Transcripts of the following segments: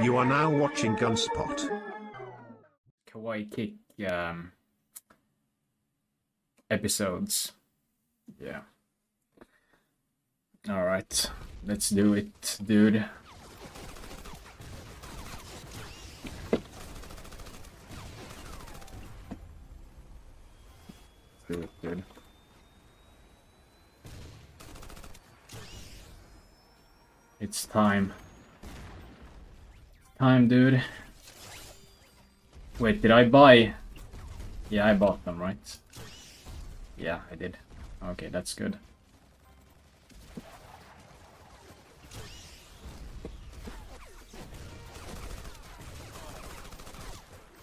You are now watching Gunspot. Kawaii Kick um, episodes. Yeah. Alright, let's do it, dude. Let's do it, dude. It's time. Time, dude. Wait, did I buy? Yeah, I bought them, right? Yeah, I did. Okay, that's good.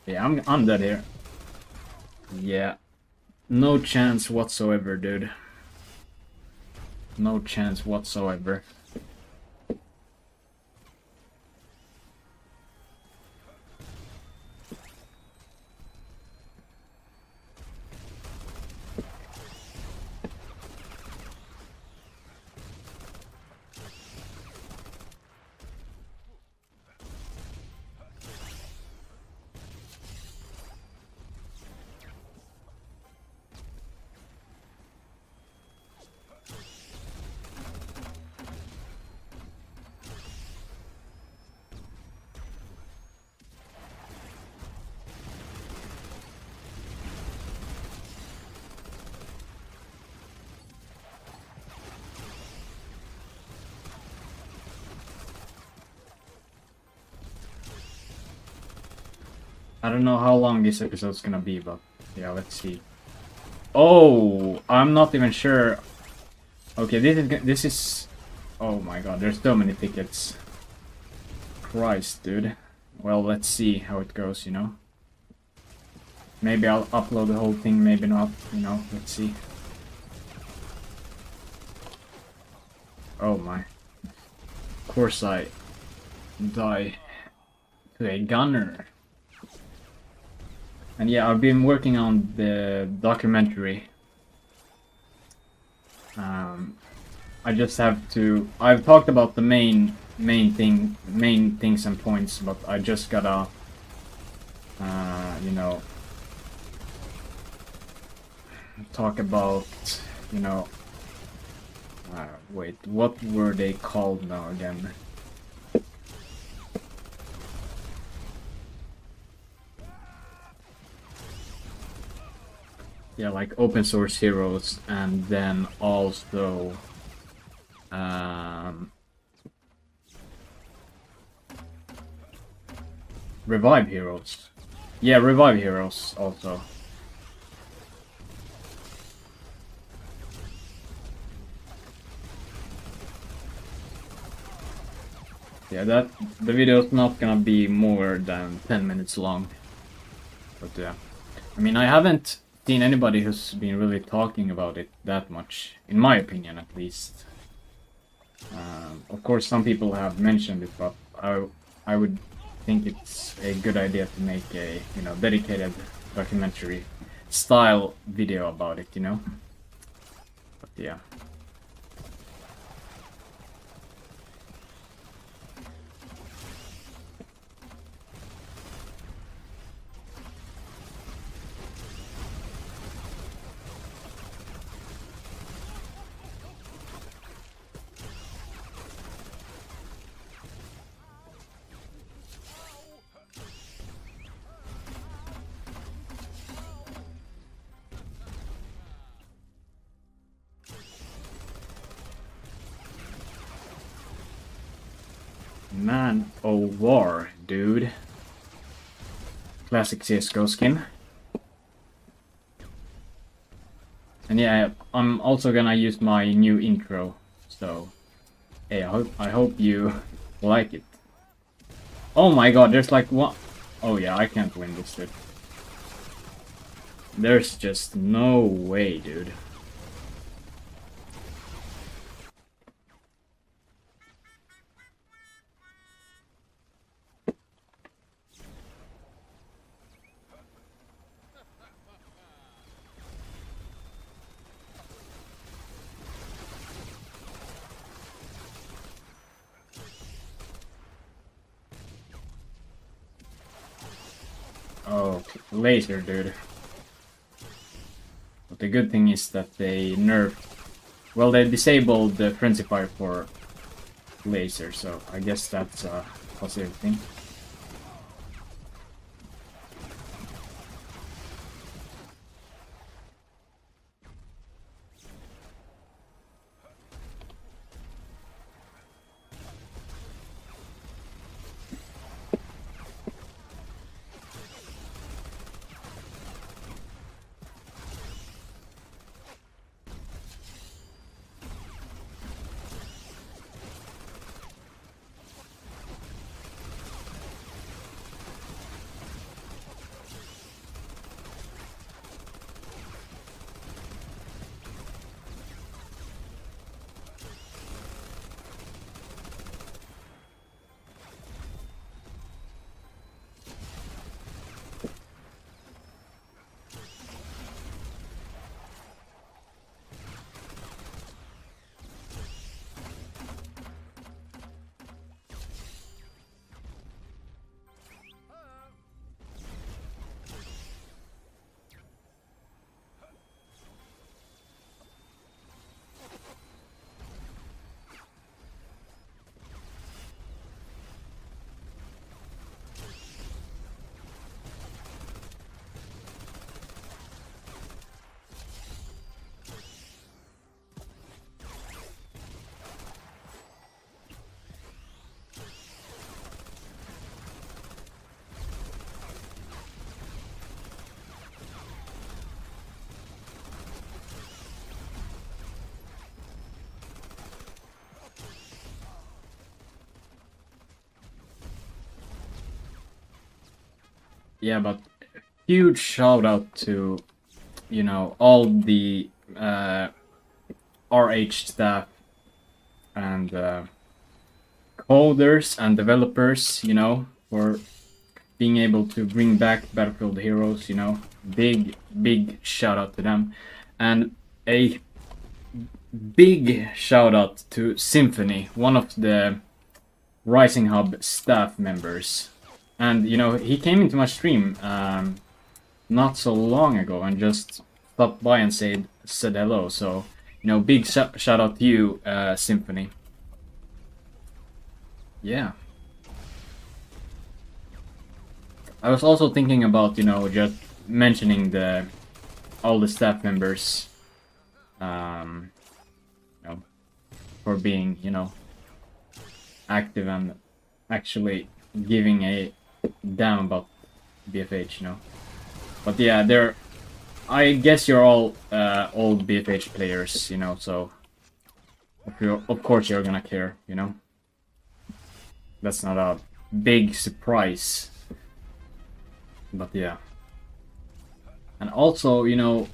Yeah, I'm I'm dead here. Yeah. No chance whatsoever, dude. No chance whatsoever. I don't know how long this episode's gonna be, but yeah, let's see. Oh, I'm not even sure. Okay, this is this is. Oh my god, there's so many tickets. Christ, dude. Well, let's see how it goes, you know. Maybe I'll upload the whole thing, maybe not, you know, let's see. Oh my. Of course I die to a gunner. And yeah, I've been working on the documentary. Um, I just have to. I've talked about the main main thing, main things and points, but I just gotta, uh, you know, talk about, you know. Uh, wait, what were they called now again? Yeah, like open source heroes, and then also um, revive heroes. Yeah, revive heroes also. Yeah, that the video is not gonna be more than 10 minutes long. But yeah. I mean, I haven't seen anybody who's been really talking about it that much, in my opinion at least. Um, of course, some people have mentioned it, but I, I would think it's a good idea to make a you know dedicated documentary style video about it, you know. But yeah. Dude. Classic CSGO skin. And yeah, I'm also gonna use my new intro, so hey, I hope I hope you like it. Oh my god, there's like one oh yeah, I can't win this dude. There's just no way, dude. Dude. But the good thing is that they nerfed... Well, they disabled the Frenzy for laser, so I guess that's a positive thing. Yeah, but huge shout out to, you know, all the uh, RH staff and uh, coders and developers, you know, for being able to bring back Battlefield Heroes, you know, big, big shout out to them. And a big shout out to Symphony, one of the Rising Hub staff members and you know, he came into my stream um, not so long ago and just stopped by and said said hello. So you know, big sh shout out to you, uh, Symphony. Yeah. I was also thinking about you know just mentioning the all the staff members, um, you know, for being you know active and actually giving a damn about BFH, you know. But yeah, they're. I guess you're all uh, old BFH players, you know. So, of course, you're gonna care, you know. That's not a big surprise. But yeah. And also, you know,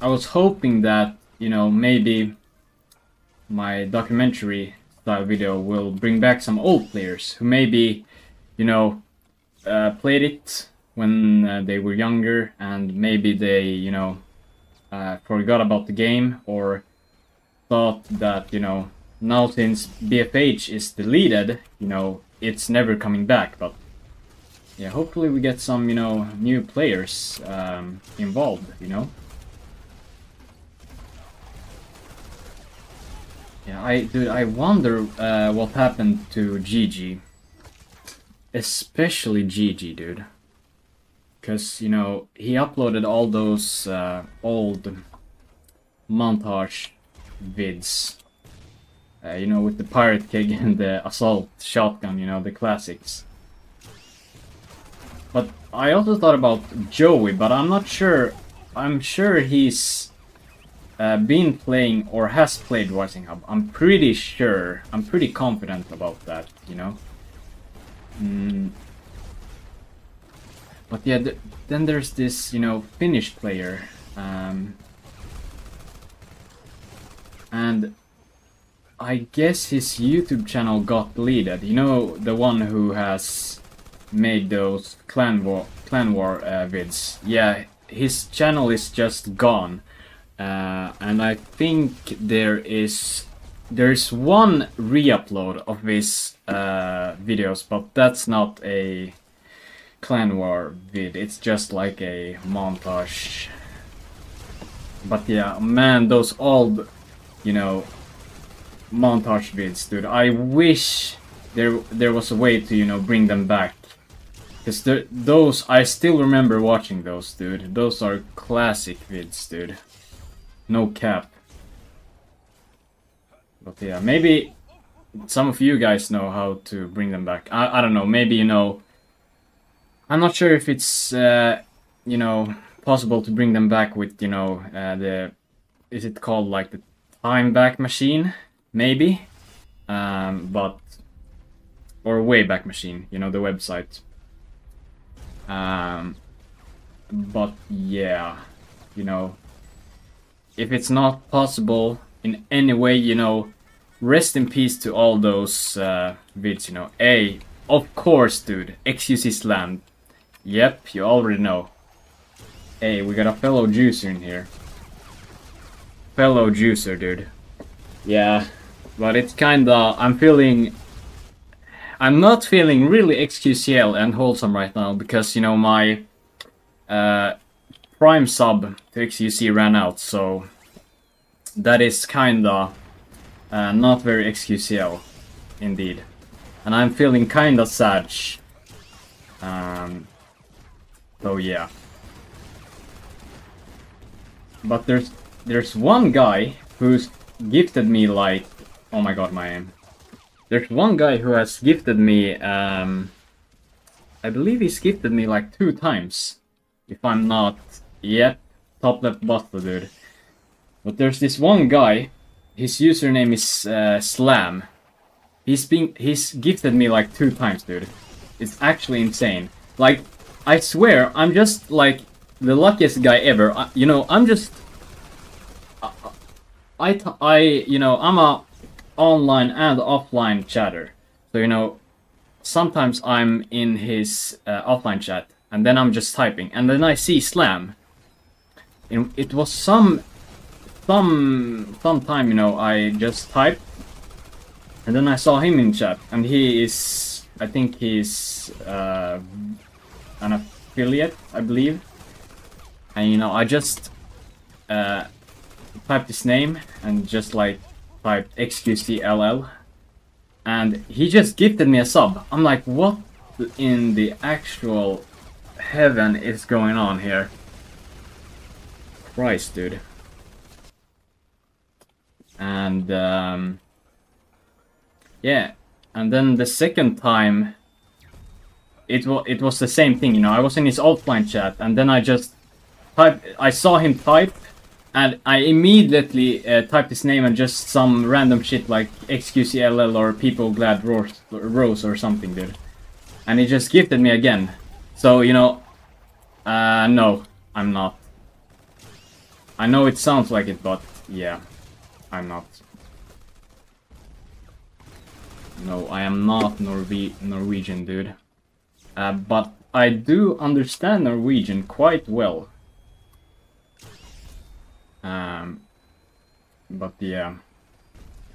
I was hoping that, you know, maybe my documentary style video will bring back some old players who maybe, you know, uh, played it when uh, they were younger and maybe they, you know, uh, forgot about the game or thought that, you know, now since BFH is deleted, you know, it's never coming back. But yeah, hopefully we get some, you know, new players um, involved, you know. Yeah, I dude, I wonder uh, what happened to GG. Especially GG, dude. Because, you know, he uploaded all those uh, old montage vids. Uh, you know, with the pirate keg and the assault shotgun, you know, the classics. But I also thought about Joey, but I'm not sure. I'm sure he's uh, been playing or has played Rising Hub. I'm pretty sure. I'm pretty confident about that, you know. Mm. But yeah, th then there's this, you know, Finnish player. Um, and I guess his YouTube channel got deleted. You know, the one who has made those clan war, clan war uh, vids. Yeah, his channel is just gone. Uh, and I think there is there's one re-upload of his uh, videos, but that's not a Clan War vid. It's just like a montage. But yeah, man, those old, you know, montage vids, dude. I wish there there was a way to, you know, bring them back. Because those, I still remember watching those, dude. Those are classic vids, dude. No cap. But yeah, maybe some of you guys know how to bring them back. I, I don't know, maybe, you know... I'm not sure if it's, uh, you know, possible to bring them back with, you know, uh, the... Is it called, like, the time back machine? Maybe? Um, but... Or way back Machine, you know, the website. Um, but yeah, you know, if it's not possible in any way, you know, rest in peace to all those uh, vids, you know. A, of course, dude, XQC Slam. Yep, you already know. Hey, we got a fellow juicer in here. Fellow juicer, dude. Yeah, but it's kinda... I'm feeling... I'm not feeling really XQCL and wholesome right now because, you know, my uh, Prime sub to XQC ran out, so that is kinda uh, not very XQCL, indeed. And I'm feeling kinda sad. Um, so yeah. But there's there's one guy who's gifted me like oh my god my aim. There's one guy who has gifted me um I believe he's gifted me like two times. If I'm not yet top left buster dude. But there's this one guy, his username is uh, Slam. He's been he's gifted me like two times, dude. It's actually insane. Like, I swear, I'm just like the luckiest guy ever. I, you know, I'm just I, I, you know, I'm a online and offline chatter. So, you know, sometimes I'm in his uh, offline chat and then I'm just typing and then I see Slam. And it was some some some time, you know, I just typed, and then I saw him in chat, and he is, I think he's uh, an affiliate, I believe, and you know, I just uh, typed his name and just like typed XQCLL, and he just gifted me a sub. I'm like, what in the actual heaven is going on here? Christ, dude and um, yeah. And then the second time it was it was the same thing you know. I was in his offline chat and then i just type i saw him type and i immediately uh, typed his name and just some random shit like xqcll or people glad rose, rose or something dude. And he just gifted me again. So you know uh no i'm not. I know it sounds like it but yeah I'm not. No, I am not Norwe Norwegian, dude. Uh, but I do understand Norwegian quite well. Um, but yeah.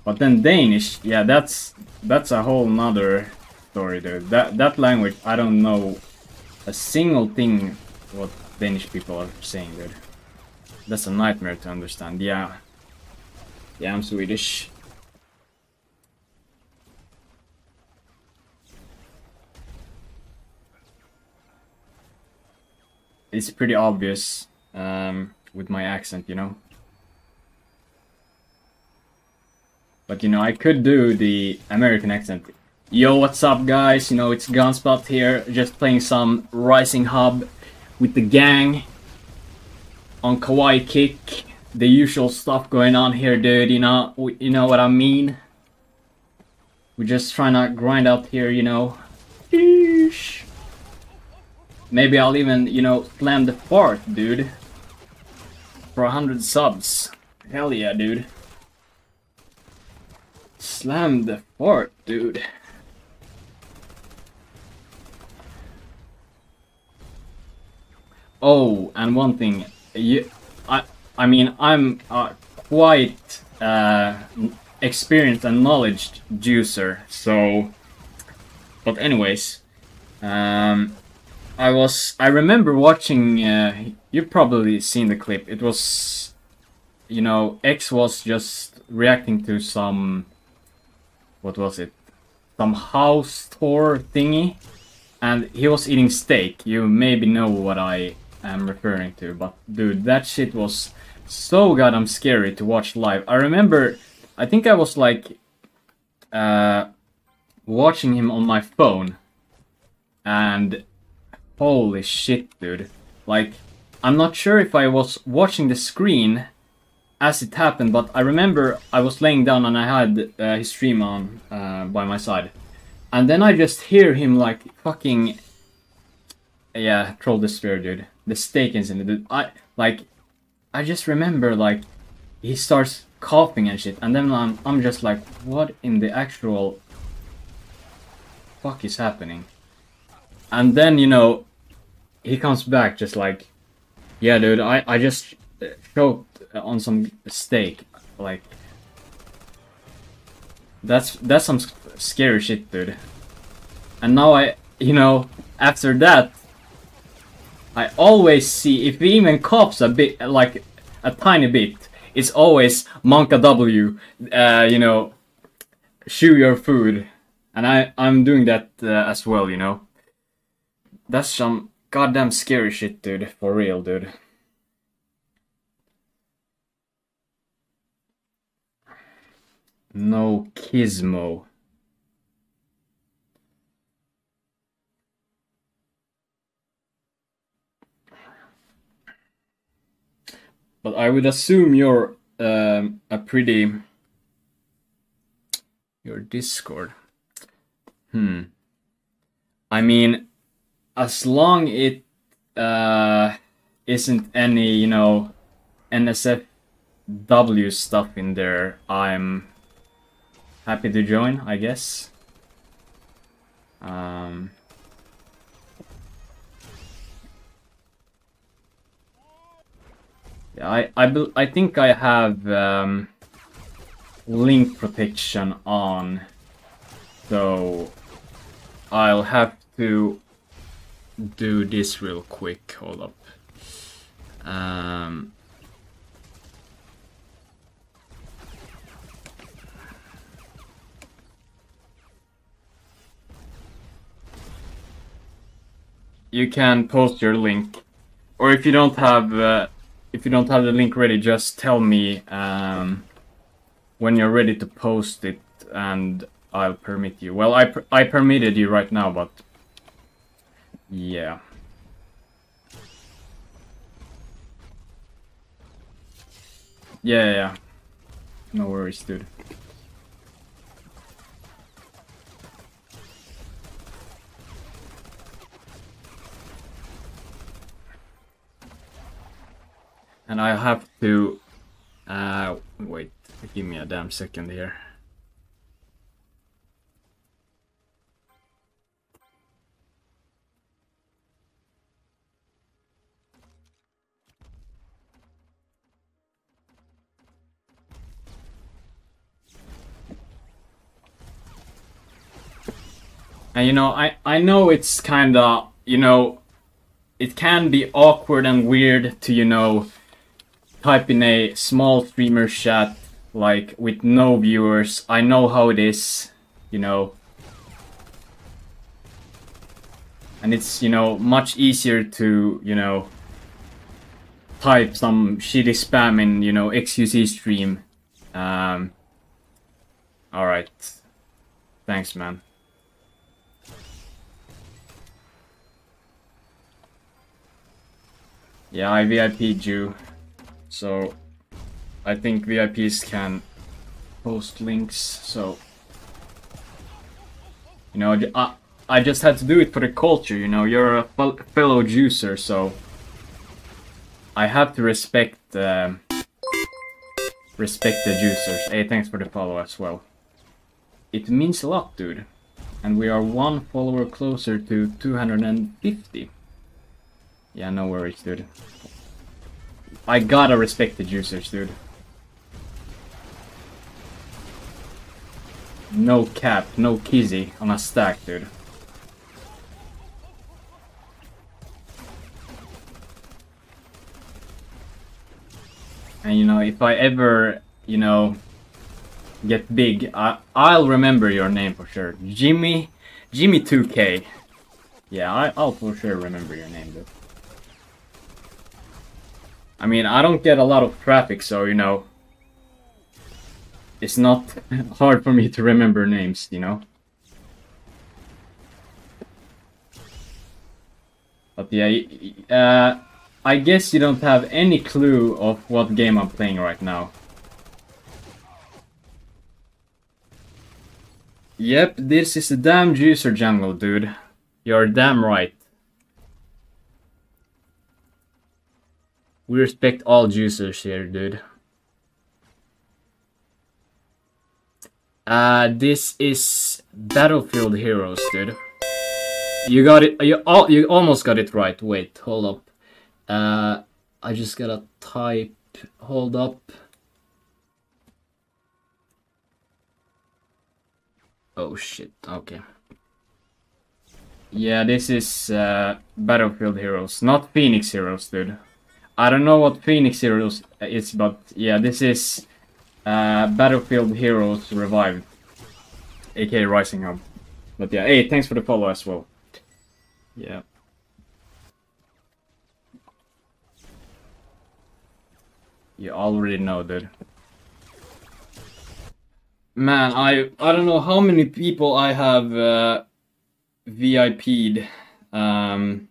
But then Danish, yeah, that's that's a whole nother story, dude. That that language, I don't know a single thing what Danish people are saying, dude. That's a nightmare to understand. Yeah, yeah, I'm Swedish. It's pretty obvious um, with my accent, you know. But you know, I could do the American accent. Yo, what's up guys? You know, it's Gunspot here, just playing some Rising Hub with the gang on Kawaii Kick the usual stuff going on here, dude. You know, you know what I mean. We're just trying to grind out here, you know. Eesh. Maybe I'll even, you know, slam the fart, dude. For a hundred subs. Hell yeah, dude. Slam the fort, dude. Oh, and one thing. You, I, I mean, I'm uh, quite uh, experienced and knowledge juicer, so... But anyways, um, I was I remember watching uh, you've probably seen the clip. It was you know, X was just reacting to some what was it? Some house tour thingy and he was eating steak. You maybe know what I am referring to, but dude, that shit was so goddamn scary to watch live. I remember I think I was like uh watching him on my phone. And holy shit dude. Like i'm not sure if i was watching the screen as it happened but i remember i was laying down and i had uh, his stream on uh, by my side. And then i just hear him like fucking yeah troll despair dude. The steak incident dude i like i just remember like he starts coughing and shit and then i'm, I'm just like what in the actual fuck is happening? And then, you know, he comes back just like, yeah, dude, I, I just choked on some steak. Like, that's, that's some scary shit, dude. And now I, you know, after that, I always see, if he even coughs a bit, like, a tiny bit, it's always Monka W, uh, you know, chew your food and I, I'm doing that uh, as well, you know. That's some goddamn scary shit, dude. For real, dude. No Kismo. But I would assume you're um, a pretty... Your Discord. Hmm. I mean, as long it uh, isn't any, you know, NSFW stuff in there, I'm happy to join, I guess. Um, yeah, I I I think I have um, link protection on, so I'll have to do this real quick. Hold up. Um, you can post your link, or if you don't have uh, if you don't have the link ready, just tell me um, when you're ready to post it, and I'll permit you. Well, I, per I permitted you right now, but... Yeah. Yeah, yeah. No worries, dude. And I have to... Uh, wait, give me a damn second here. And you know, I, I know it's kinda, you know, it can be awkward and weird to, you know, type in a small streamer chat, like, with no viewers. I know how it is, you know. And it's, you know, much easier to, you know, type some shitty spam in, you know, XQC stream. Um, Alright. Thanks, man. Yeah, I VIP'd you. So, I think VIPs can post links, so... You know, I, I just had to do it for the culture, you know, you're a fellow juicer, so... I have to respect, uh, respect the juicers. Hey, thanks for the follow as well. It means a lot, dude. And we are one follower closer to 250. Yeah, no worries, dude. I gotta respect the juicers, dude. No cap, no kizzy on a stack, dude. And you know, if I ever, you know, get big, I I'll remember your name for sure. Jimmy, Jimmy 2K. Yeah, I, I'll for sure remember your name, dude. I mean, I don't get a lot of traffic, so you know, it's not hard for me to remember names, you know. But yeah, uh, I guess you don't have any clue of what game I'm playing right now. Yep, this is the damn juicer jungle, dude. You're damn right. We respect all juicers here, dude. Uh, this is Battlefield Heroes, dude. You got it. You all. You almost got it right. Wait, hold up. Uh, I just gotta type. Hold up. Oh shit. Okay. Yeah, this is uh, Battlefield Heroes, not Phoenix Heroes, dude. I don't know what Phoenix Heroes is, but yeah, this is uh, Battlefield Heroes Revived, aka Rising Hub. But yeah, hey, thanks for the follow as well. Yeah. You already know, dude. Man, I I don't know how many people I have uh, VIP'd. Um,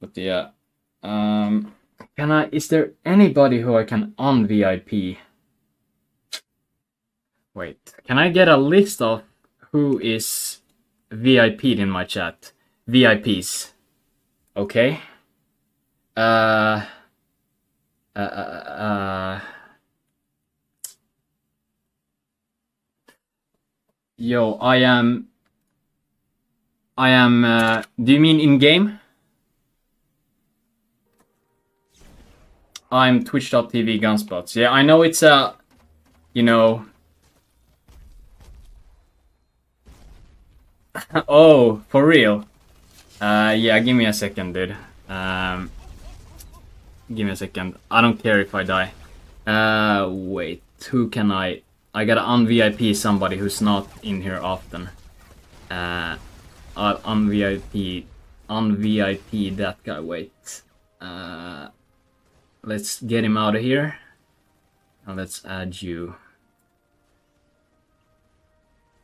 but yeah, um, can I? Is there anybody who I can on VIP? Wait, can I get a list of who is VIP'd in my chat? VIPs. Okay. Uh. Uh. uh, uh Yo, I am. I am. Uh, do you mean in game? I'm Twitch.tv Gunspots. Yeah, I know it's a. You know. oh, for real? Uh, yeah, give me a second, dude. Um, give me a second. I don't care if I die. Uh, wait. Who can I? I gotta un-VIP somebody who's not in here often. Uh, I'll un-VIP, un-VIP that guy, wait. Uh, let's get him out of here. And let's add you.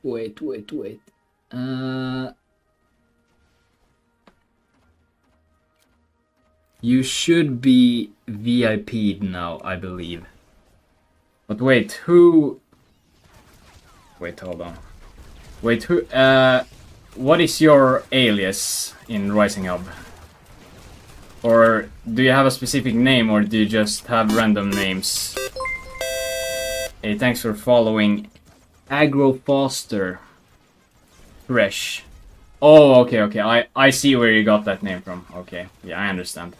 Wait, wait, wait. Uh, you should be VIP'd now, I believe. But wait, who Wait, hold on. Wait, who, uh, what is your alias in Rising Hub? Or do you have a specific name or do you just have random names? Hey, thanks for following Agro Foster. Fresh. Oh, okay, okay. I, I see where you got that name from. Okay, yeah, I understand.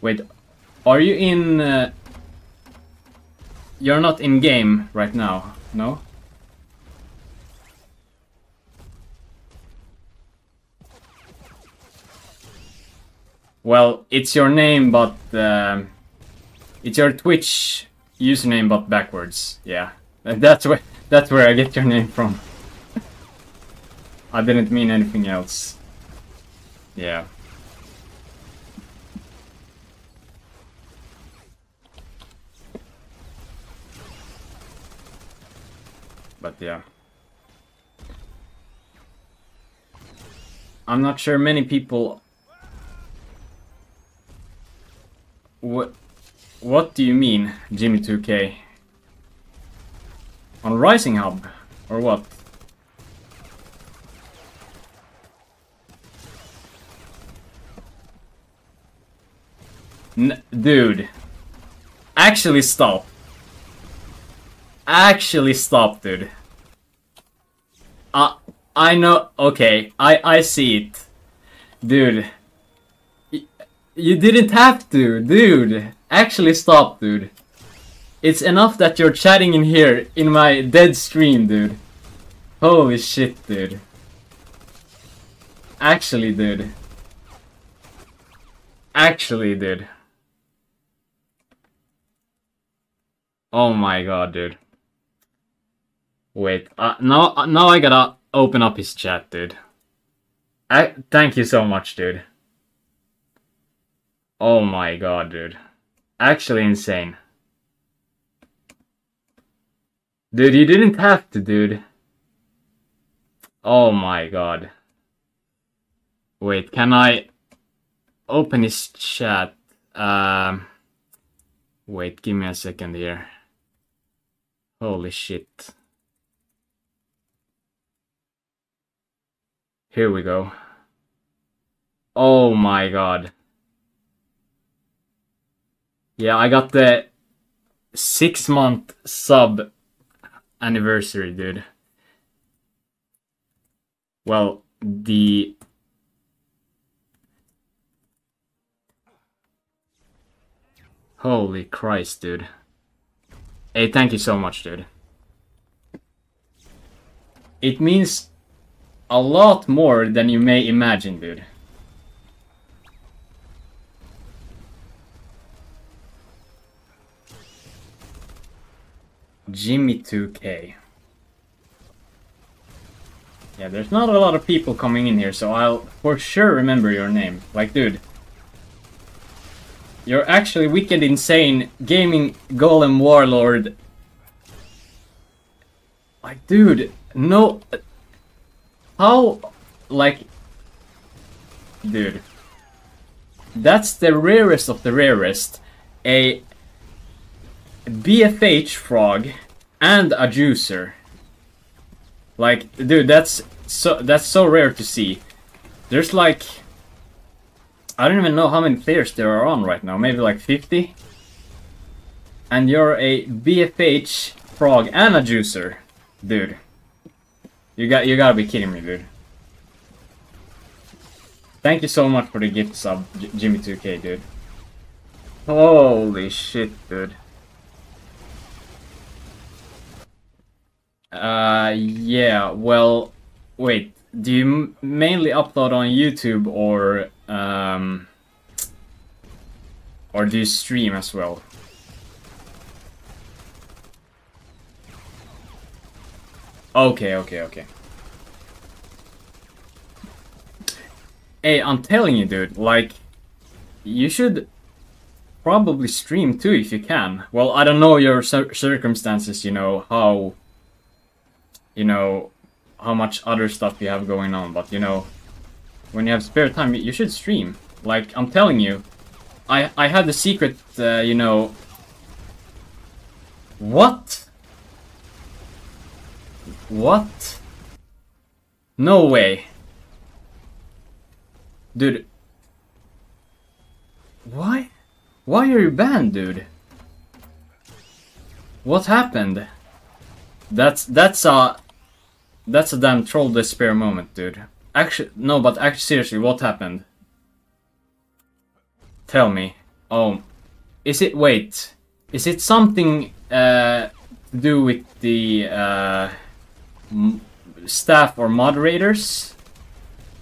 Wait, are you in... Uh, you're not in game right now. No? Well, it's your name, but uh, it's your Twitch username, but backwards. Yeah, that's where that's where I get your name from. I didn't mean anything else. Yeah. But yeah. I'm not sure many people... What... What do you mean, Jimmy2K? On Rising Hub? Or what? N dude. Actually stop. Actually stop, dude. Uh, I know, okay, I, I see it. Dude. You didn't have to, dude. Actually stop, dude. It's enough that you're chatting in here, in my dead stream, dude. Holy shit, dude. Actually, dude. Actually, dude. Oh my god, dude. Wait, uh, now, uh, now I gotta open up his chat, dude. I, thank you so much, dude. Oh my god, dude. Actually insane. Dude, you didn't have to, dude. Oh my god. Wait, can I open his chat? Um, wait, give me a second here. Holy shit. Here we go. Oh my god. Yeah, I got the six month sub anniversary, dude. Well, the Holy Christ, dude. Hey, thank you so much, dude. It means a lot more than you may imagine, dude. Jimmy 2K. Yeah, there's not a lot of people coming in here, so I'll for sure remember your name. Like, dude. You're actually wicked insane gaming golem warlord. Like, dude, no. How, like, dude. That's the rarest of the rarest. A BFH frog and a juicer. Like, dude, that's so that's so rare to see. There's like I don't even know how many players there are on right now. Maybe like 50. And you're a BFH frog and a juicer, dude. You got you gotta be kidding me, dude. Thank you so much for the gift sub, J Jimmy2K, dude. Holy shit, dude. Uh, yeah, well, wait, do you mainly upload on YouTube or, um, or do you stream as well? Okay, okay, okay. Hey, I'm telling you, dude, like, you should probably stream too if you can. Well, I don't know your cir circumstances, you know, how you know, how much other stuff you have going on, but you know, when you have spare time, you should stream. Like, I'm telling you, I, I had the secret, uh, you know... What? What? No way. Dude. Why? Why are you banned, dude? What happened? That's that's a that's a damn troll despair moment, dude. Actually, no, but actually, seriously, what happened? Tell me. Oh, is it? Wait, is it something uh, to do with the uh, staff or moderators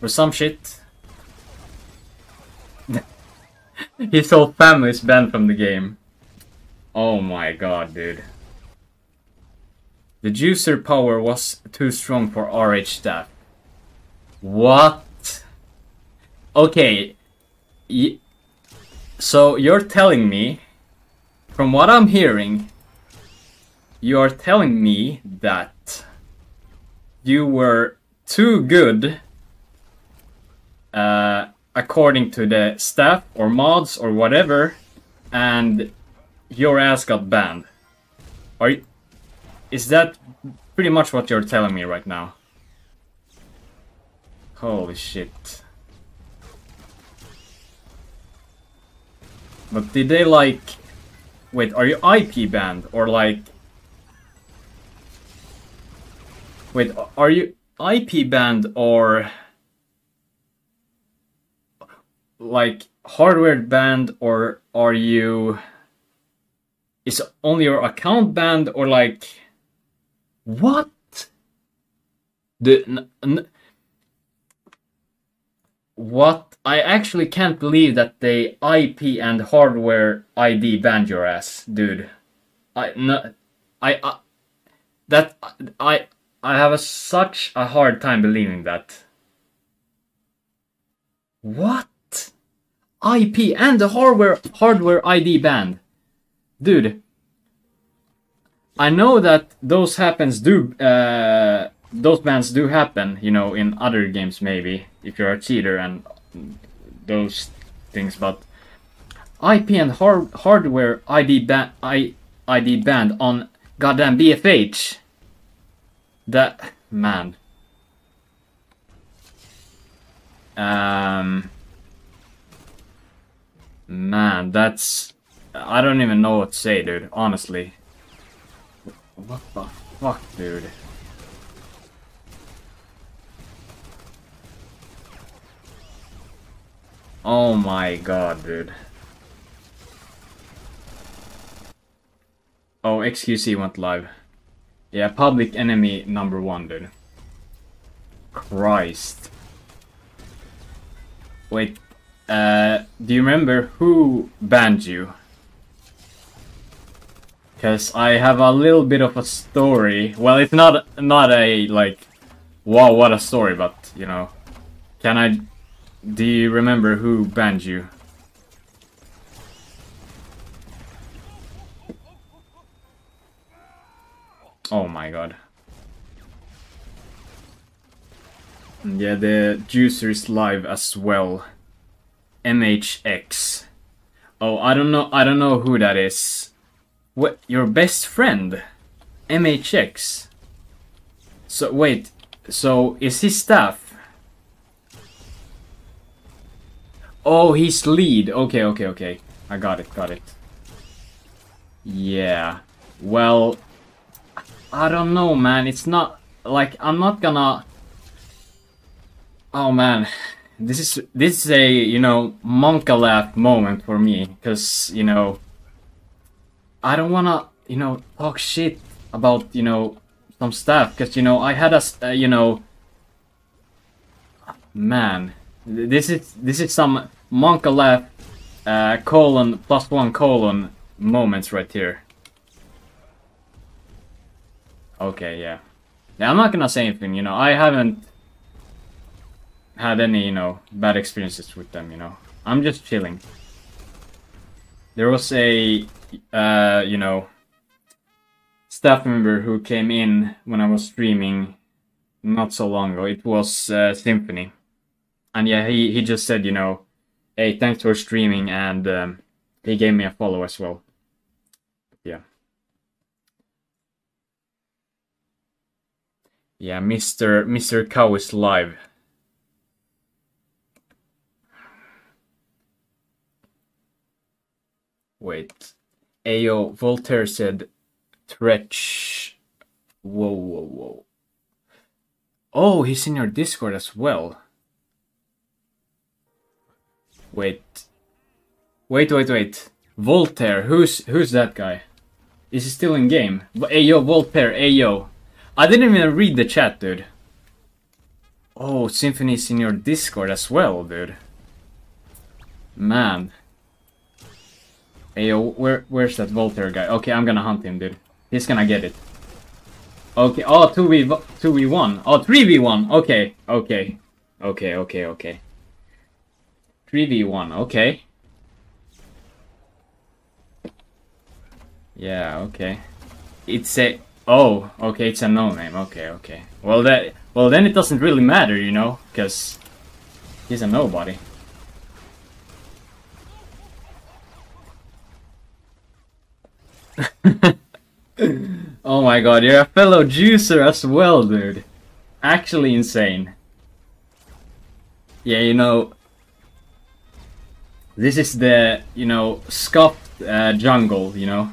or some shit? His whole family is banned from the game. Oh my god, dude. The juicer power was too strong for RH staff. What? Okay. Y so you're telling me, from what I'm hearing, you're telling me that you were too good uh, according to the staff or mods or whatever, and your ass got banned. Are you, is that pretty much what you're telling me right now? Holy shit. But did they like... Wait, are you IP banned? Or like... Wait, are you IP banned or... Like hardware banned or are you... Is only your account banned or like... What? The what? I actually can't believe that they IP and hardware ID banned your ass, dude. I no, I, I that I I have a, such a hard time believing that. What? IP and the hardware hardware ID banned, dude. I know that those happens do uh, those bans do happen, you know, in other games maybe if you're a cheater and those things, but IP and hard hardware ID ban I ID banned on goddamn BFH. That man. Um. Man, that's. I don't even know what to say, dude. Honestly. What the fuck, dude? Oh my god, dude. Oh, XQC went live. Yeah, public enemy number one, dude. Christ. Wait, uh, do you remember who banned you? Cause I have a little bit of a story. Well, it's not not a like, wow, what a story, but you know, can I? Do you remember who banned you? Oh my god. Yeah, the juicer is live as well. MHX. Oh, I don't know. I don't know who that is. What? Your best friend? MHX. So wait. So is he staff? Oh, he's lead. Okay, okay, okay. I got it. Got it. Yeah. Well, I don't know, man. It's not like I'm not gonna. Oh man, this is this is a you know monka laugh moment for me because you know I don't wanna you know talk shit about you know some stuff because you know I had a uh, you know man this is this is some monka laugh uh, colon plus one colon moments right here. Okay, yeah. Yeah, I'm not gonna say anything, you know, I haven't had any, you know, bad experiences with them, you know. I'm just chilling. There was a, uh, you know, staff member who came in when I was streaming not so long ago. It was uh, Symphony. And yeah, he, he just said, you know, hey, thanks for streaming, and um, he gave me a follow as well. Yeah. Yeah, Mr. Mr. Cow is live. Wait. Ayo, Voltaire said Tretch. Whoa, whoa, whoa. Oh, he's in your Discord as well. Wait. Wait, wait, wait. Voltaire, who's who's that guy? Is he still in game? Ayo, Voltaire, Ayo. I didn't even read the chat, dude. Oh, Symphony's in your Discord as well, dude. Man. Hey, yo, where, where's that Voltaire guy? Okay, I'm gonna hunt him, dude. He's gonna get it. Okay, oh, 2v, 2v1. Oh, 3v1. Okay, okay. Okay, okay, okay. 3v1, okay. Yeah, okay. It's a... Oh, okay, it's a no-name. Okay, okay. Well, that... Well, then it doesn't really matter, you know? Because... He's a nobody. oh my god, you're a fellow juicer as well, dude. Actually insane. Yeah, you know... This is the, you know, scuffed uh, jungle, you know?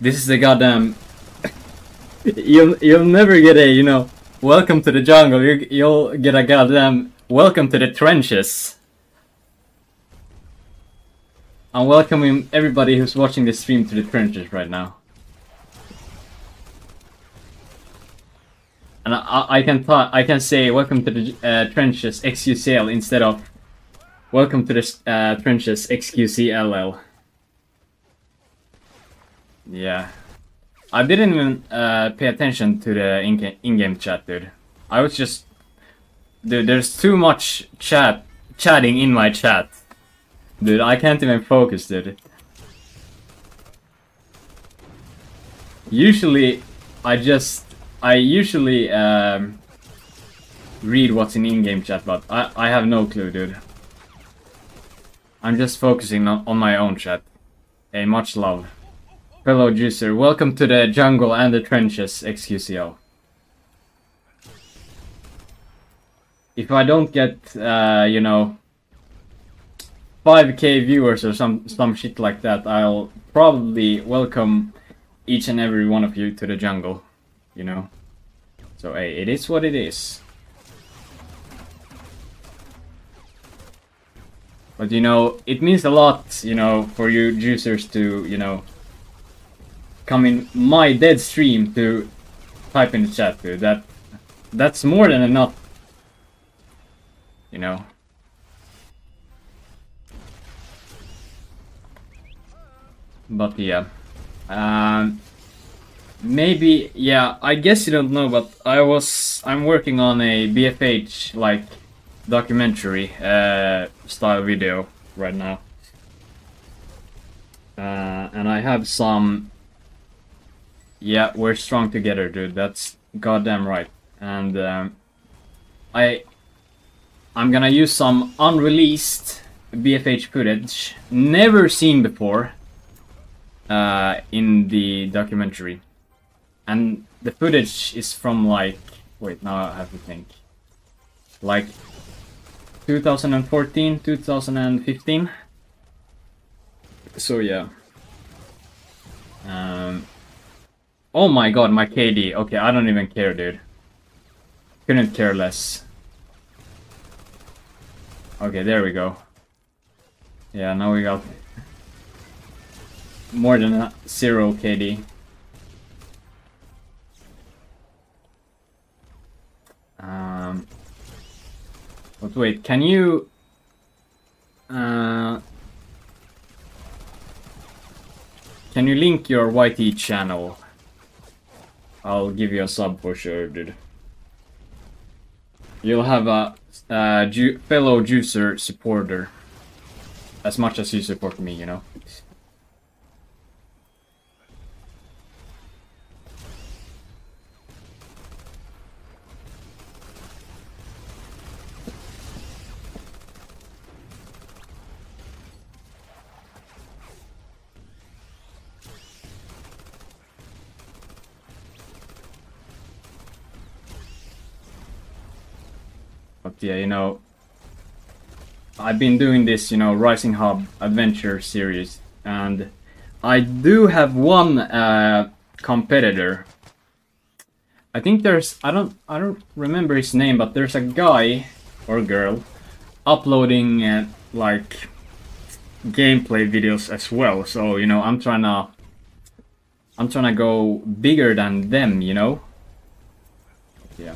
This is the goddamn... you'll, you'll never get a, you know, welcome to the jungle. You, you'll get a goddamn welcome to the trenches. I'm welcoming everybody who's watching this stream to the trenches right now. And I, I can I can say welcome to the uh, trenches XQCL instead of welcome to the uh, trenches XQCLL. Yeah. I didn't even uh, pay attention to the in- in-game chat, dude. I was just... Dude, there's too much chat, chatting in my chat. Dude, I can't even focus, dude. Usually, I just... I usually um, read what's in in-game chat, but I, I have no clue, dude. I'm just focusing on, on my own chat. Hey, much love. Fellow juicer, welcome to the jungle and the trenches, XQCO. If I don't get, uh, you know, 5k viewers or some, some shit like that, I'll probably welcome each and every one of you to the jungle, you know. So hey, it is what it is. But you know, it means a lot, you know, for you juicers to, you know, come in my dead stream to type in the chat, dude. That that's more than enough. You know. But yeah. Um maybe yeah, I guess you don't know, but I was I'm working on a BFH like documentary uh style video right now. Uh, and I have some yeah, we're strong together, dude. That's goddamn right. And um, I, I'm gonna use some unreleased BFH footage, never seen before, uh, in the documentary. And the footage is from like, wait, now I have to think, like 2014, 2015. So yeah. Um, Oh my god, my KD. Okay, I don't even care, dude. Couldn't care less. Okay, there we go. Yeah, now we got more than zero KD. Um, but wait, can you... Uh, can you link your YT channel? I'll give you a sub for sure, dude. You'll have a, a ju fellow juicer supporter. As much as you support me, you know. But yeah, you know, I've been doing this, you know, Rising Hub adventure series, and I do have one uh, competitor. I think there's I don't I don't remember his name, but there's a guy or girl uploading uh, like gameplay videos as well. So you know, I'm trying to I'm trying to go bigger than them, you know. Yeah.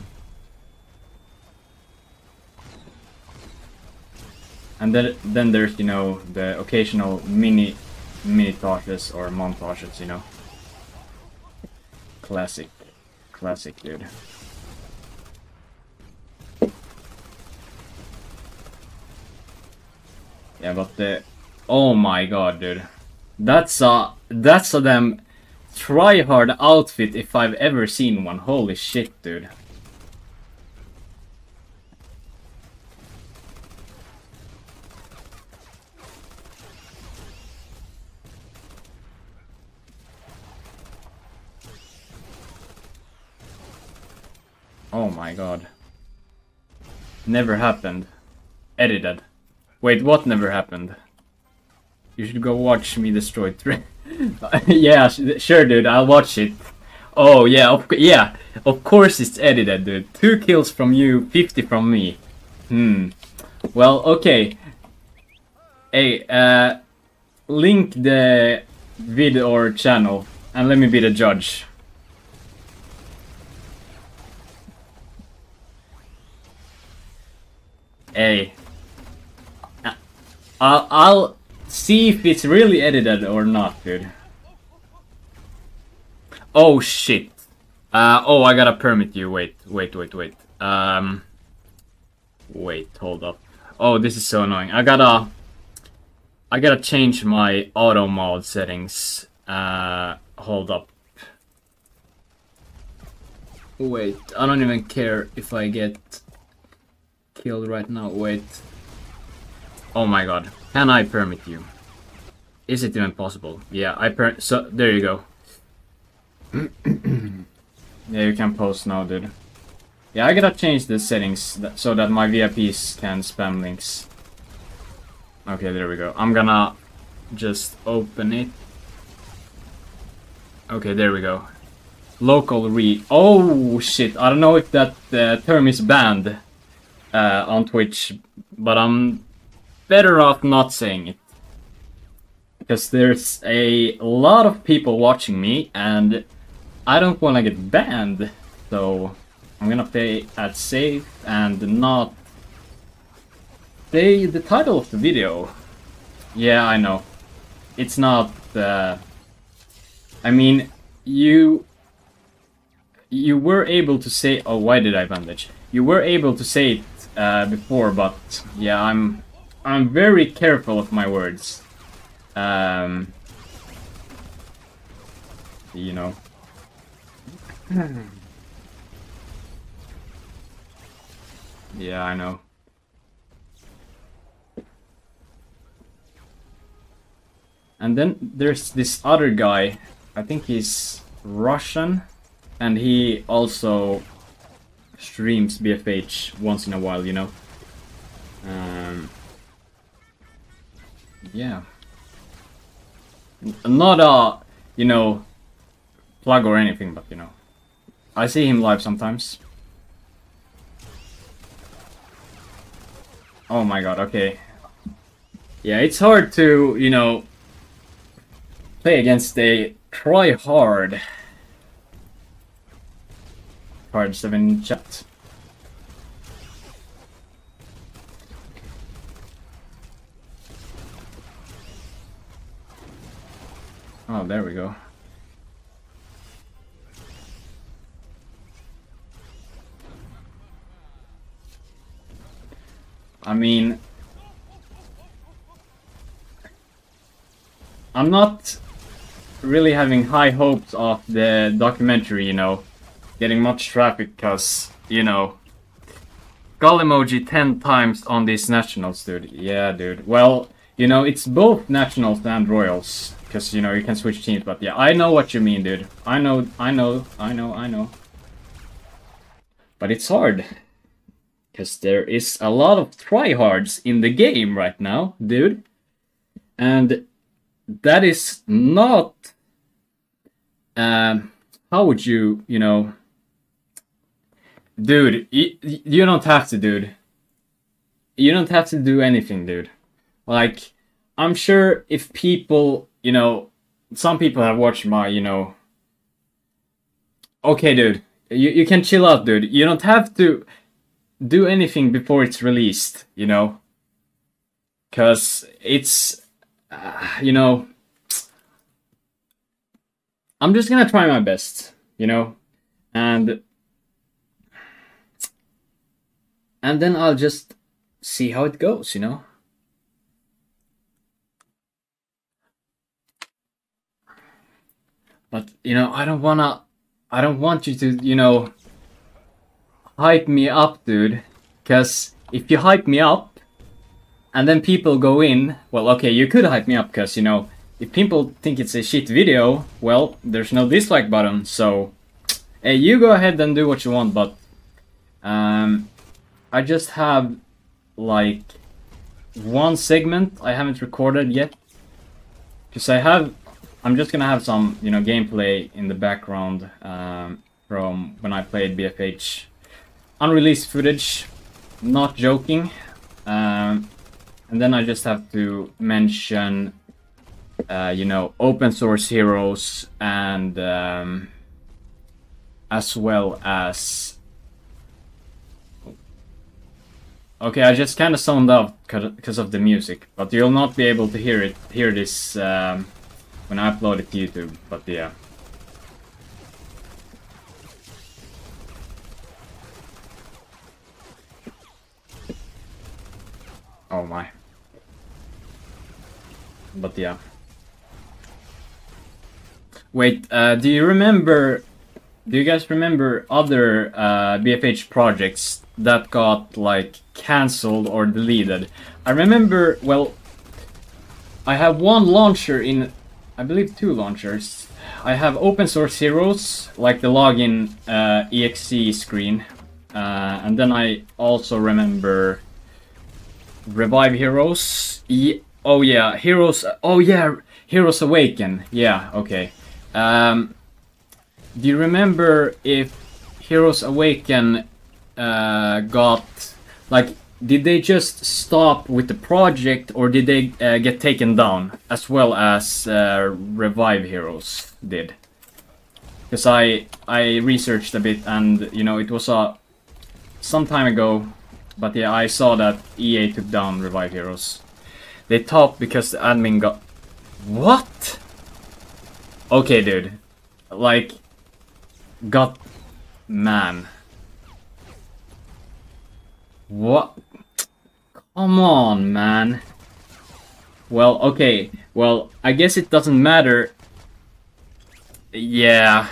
And then, then there's, you know, the occasional mini mini-tages or montages, you know. Classic. Classic, dude. Yeah, but the... Oh my god, dude. That's a... That's a damn try-hard outfit if I've ever seen one. Holy shit, dude. Oh my god. Never happened. Edited. Wait, what never happened? You should go watch me destroy three. yeah, sure, dude. I'll watch it. Oh yeah, of yeah, of course it's edited, dude. Two kills from you, fifty from me. Hmm. Well, okay. Hey, uh, link the vid or channel, and let me be the judge. Hey. I'll, I'll see if it's really edited or not, dude. Oh shit. Uh, oh, I gotta permit you. Wait, wait, wait, wait. Um, wait, hold up. Oh, this is so annoying. I gotta, I gotta change my AutoMod settings. Uh, hold up. Wait, I don't even care if I get killed right now. Wait. Oh my god. Can I permit you? Is it even possible? Yeah, I per- so there you go. yeah, you can post now, dude. Yeah, I gotta change the settings so that my VIPs can spam links. Okay, there we go. I'm gonna just open it. Okay, there we go. Local re- Oh, shit. I don't know if that uh, term is banned uh, on Twitch, but I'm better off not saying it. Because there's a lot of people watching me, and I don't want to get banned, so I'm gonna play at safe and not say the title of the video. Yeah, I know. It's not, uh, I mean, you you were able to say oh why did I bandage? You were able to say uh, before, but yeah, I'm I'm very careful of my words. Um, you know. yeah, I know. And then there's this other guy. I think he's Russian, and he also streams BFH once in a while, you know. Um, yeah. Not a, you know, plug or anything, but you know. I see him live sometimes. Oh my god, okay. Yeah, it's hard to, you know, play against a try hard. Card 7 chat. Oh, there we go. I mean, I'm not really having high hopes of the documentary, you know, getting much traffic because, you know, Skull emoji 10 times on these nationals, dude. Yeah, dude. Well, you know, it's both nationals and royals because, you know, you can switch teams, but yeah, I know what you mean, dude. I know, I know, I know, I know. But it's hard. Because there is a lot of tryhards in the game right now, dude. And that is not um how would you you know dude you, you don't have to dude. You don't have to do anything dude. Like i'm sure if people you know some people have watched my you know. Okay dude. You, you can chill out dude. You don't have to do anything before it's released you know? Because it's uh, you know. I'm just gonna try my best, you know, and and then I'll just see how it goes, you know. But you know, I don't wanna, I don't want you to, you know, hype me up, dude. Cause if you hype me up, and then people go in, well, okay, you could hype me up, cause you know, if people think it's a shit video, well, there's no dislike button, so hey, you go ahead and do what you want, but um, I just have like one segment I haven't recorded yet, because I have, I'm just gonna have some, you know, gameplay in the background um, from when I played BFH. Unreleased footage, not joking. Um, and then I just have to mention uh, you know, open source heroes and um, as well as. Okay, I just kind of zoned out because of the music, but you'll not be able to hear it, hear this um, when I upload it to YouTube. But yeah. Oh my. But yeah. Wait, uh, do you remember? Do you guys remember other uh, BFH projects that got like cancelled or deleted? I remember. Well, I have one launcher in, I believe two launchers. I have open source heroes, like the login uh, exe screen, uh, and then I also remember revive heroes. E oh yeah, heroes. Oh yeah, heroes awaken. Yeah, okay. Um, do you remember if heroes awaken uh, got like? Did they just stop with the project, or did they uh, get taken down as well as uh, revive heroes did? Because I I researched a bit, and you know it was a some time ago but yeah, I saw that EA took down Revive Heroes. They talked because the admin got... What? Okay, dude. Like... Got... Man. What? Come on, man. Well, okay. Well, I guess it doesn't matter. Yeah.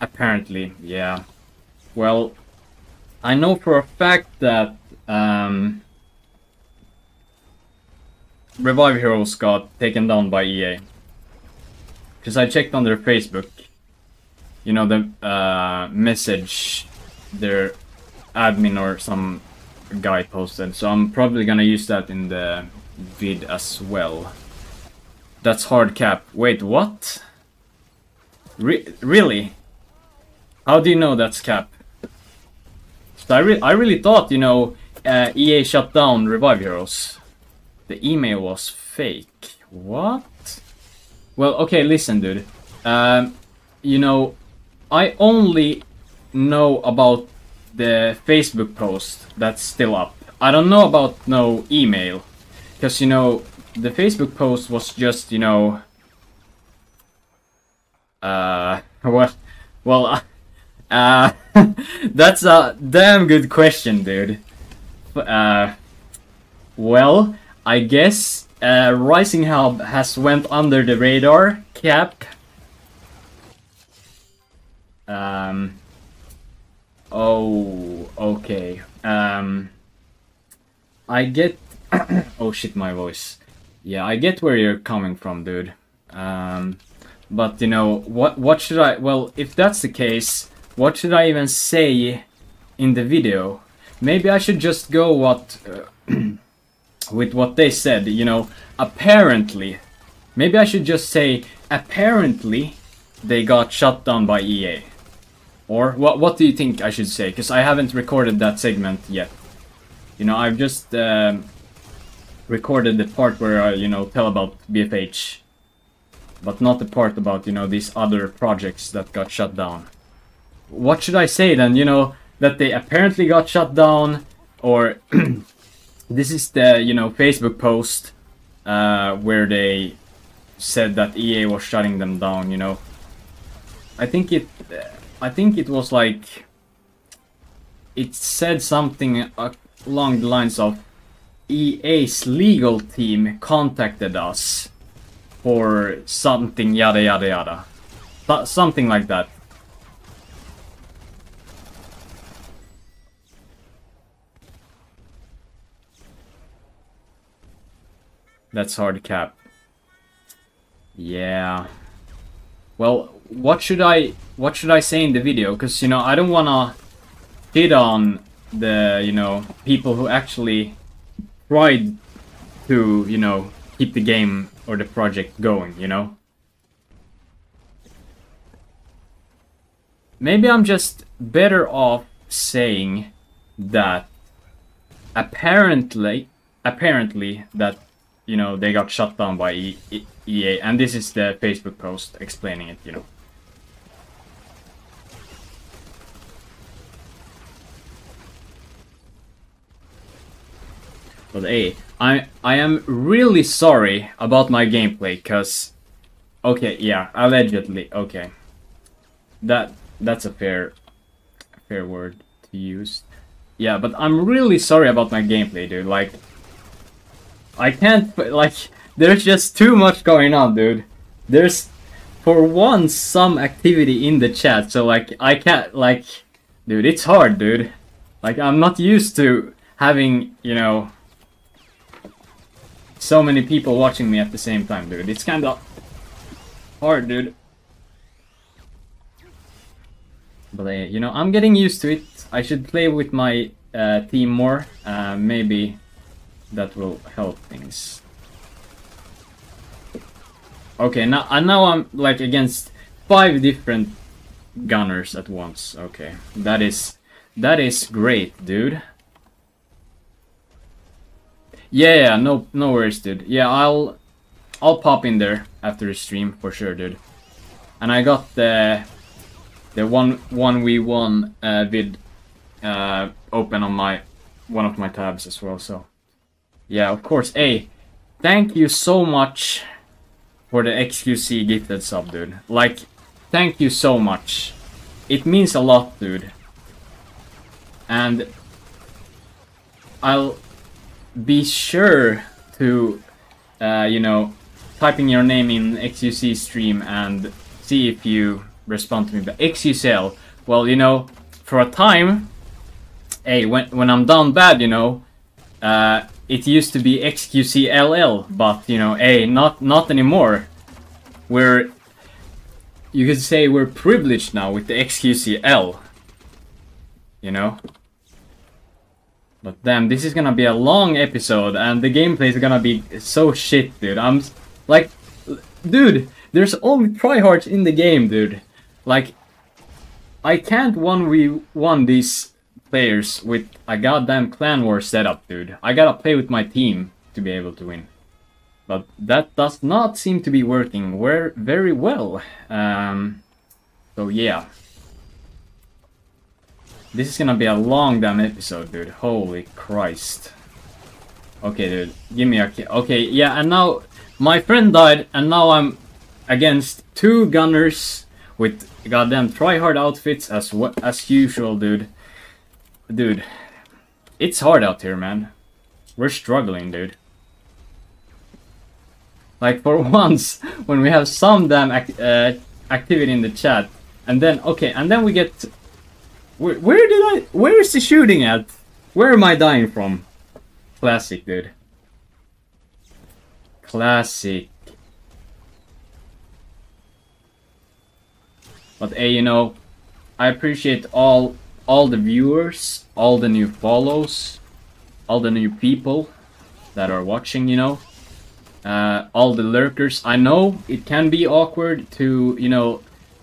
Apparently, yeah. Well, I know for a fact that um, Revive Heroes got taken down by EA. Because I checked on their Facebook. You know, the uh, message their admin or some guy posted. So I'm probably gonna use that in the vid as well. That's hard cap. Wait, what? Re really? How do you know that's cap? So I, re I really thought, you know, uh, EA shut down Revive Heroes. The email was fake. What? Well, okay, listen, dude. Um, you know, I only know about the Facebook post that's still up. I don't know about no email. Because, you know, the Facebook post was just, you know... Uh, well, well, uh, that's a damn good question, dude. Uh, well, I guess uh, Rising Hub has went under the radar cap. Um. Oh, okay. Um. I get. oh shit, my voice. Yeah, I get where you're coming from, dude. Um. But you know what? What should I? Well, if that's the case, what should I even say in the video? Maybe I should just go what uh, with what they said, you know, apparently. Maybe I should just say apparently they got shut down by EA. Or what what do you think I should say? Cuz I haven't recorded that segment yet. You know, I've just um, recorded the part where I, you know, tell about BFH. But not the part about, you know, these other projects that got shut down. What should I say then? You know, that they apparently got shut down, or this is the you know Facebook post uh, where they said that EA was shutting them down. You know, I think it, I think it was like it said something along the lines of EA's legal team contacted us for something yada yada yada, but something like that. That's hard cap. Yeah. Well, what should I what should I say in the video? Because you know I don't wanna hit on the you know people who actually tried to you know keep the game or the project going. You know. Maybe I'm just better off saying that apparently apparently that you know, they got shut down by EA, and this is the Facebook post explaining it, you know. But hey, I I am really sorry about my gameplay, cause okay, yeah, allegedly, okay. That that's a fair fair word to use. Yeah, but I'm really sorry about my gameplay, dude. Like I can't, like, there's just too much going on, dude. There's, for once, some activity in the chat, so, like, I can't, like, dude, it's hard, dude. Like, I'm not used to having, you know, so many people watching me at the same time, dude. It's kinda hard, dude. But, uh, you know, I'm getting used to it. I should play with my uh, team more. Uh, maybe that will help things. Okay, now, and now I'm, like, against five different gunners at once. Okay, that is, that is great, dude. Yeah, yeah, no, no worries, dude. Yeah, I'll, I'll pop in there after the stream for sure, dude. And I got the, the one one v one uh, vid uh, open on my one of my tabs as well. So, yeah, of course. Hey, thank you so much for the XQC gifted sub, dude. Like, thank you so much. It means a lot, dude. And I'll be sure to, uh, you know, typing your name in XQC stream and see if you respond to me. But XQCL, well, you know, for a time, hey, when when I'm down bad, you know, uh, it used to be XQCLL, but you know, hey, not not anymore. We're you could say we're privileged now with the XQCL. You know? But damn, this is gonna be a long episode, and the gameplay is gonna be so shit, dude. I'm like, dude, there's only tryhards in the game, dude. Like, I can't 1v1 these players with a goddamn clan war setup, dude. I gotta play with my team to be able to win. But that does not seem to be working very well. Um, so yeah. This is gonna be a long damn episode, dude. Holy Christ. Okay, dude. Give me a... Okay, yeah, and now... My friend died, and now I'm against two gunners with goddamn tryhard outfits as as usual, dude. Dude. It's hard out here, man. We're struggling, dude. Like, for once, when we have some damn act uh, activity in the chat, and then, okay, and then we get where, where did I... Where is the shooting at? Where am I dying from? Classic, dude. Classic. But hey, you know, I appreciate all all the viewers, all the new follows, all the new people that are watching, you know. Uh, all the lurkers. I know it can be awkward to, you know,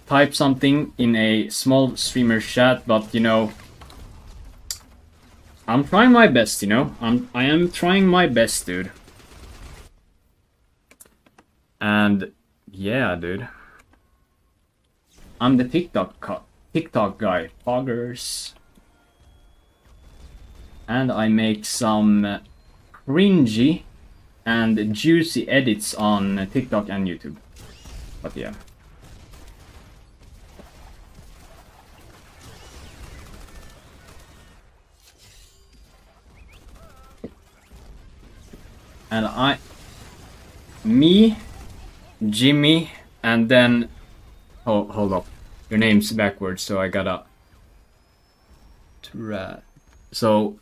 type something in a small streamer chat, but you know, I'm trying my best, you know? I'm I am trying my best, dude. And yeah, dude. I'm the TikTok TikTok guy, poggers. And I make some cringy and juicy edits on TikTok and YouTube. But yeah. And I, me, Jimmy, and then, oh, hold up, your name's backwards, so I gotta, tra so,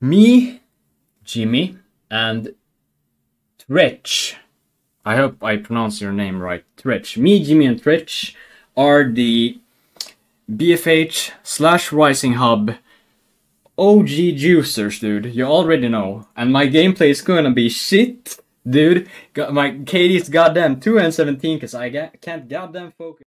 me, Jimmy, and Tretch, I hope I pronounce your name right, Tretch, me, Jimmy, and Tretch are the BFH slash Rising Hub OG juicers, dude. You already know. And my gameplay is gonna be shit, dude. My KD's goddamn 2 and 17 because I can't goddamn focus.